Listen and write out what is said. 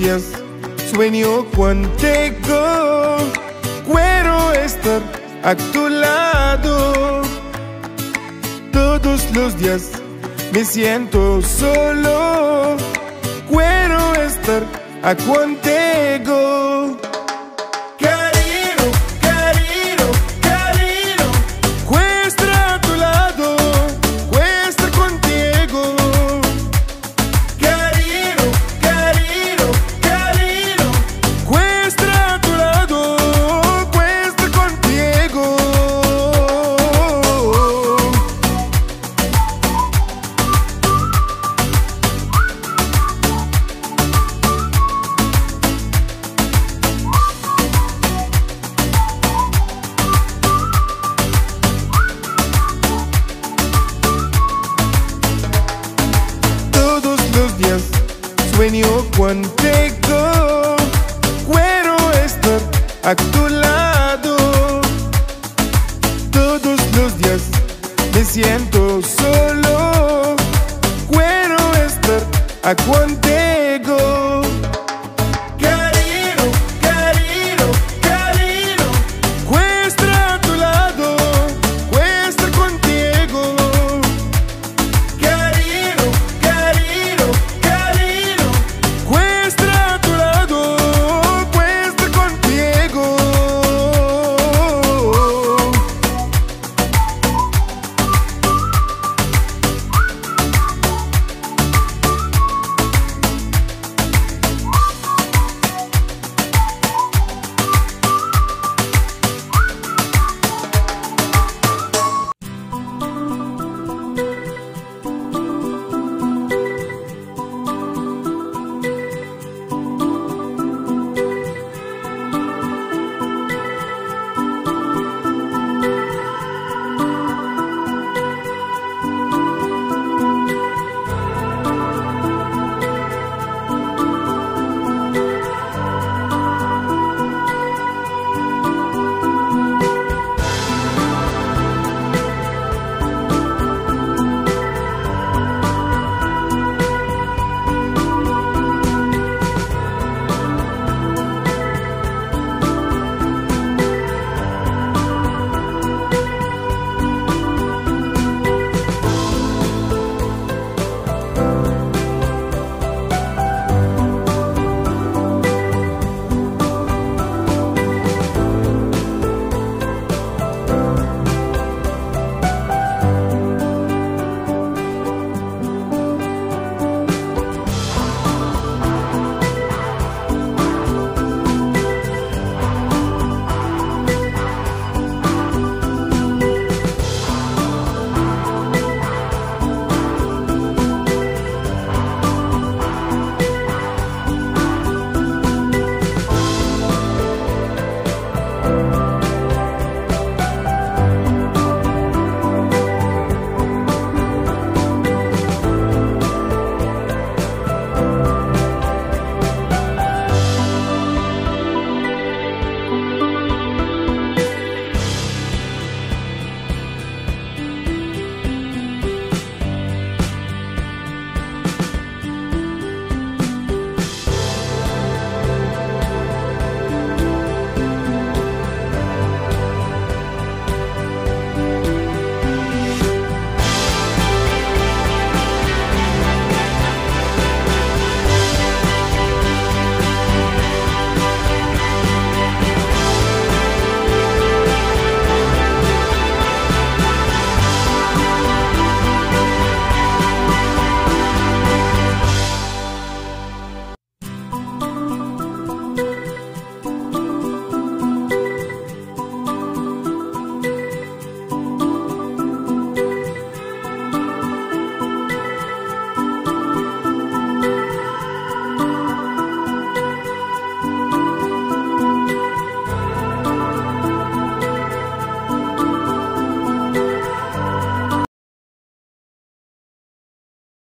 días sueño contigo. Quiero estar a tu lado. Todos los días me siento solo. Quiero estar a contigo. Me siento solo. Quiero estar a contigo.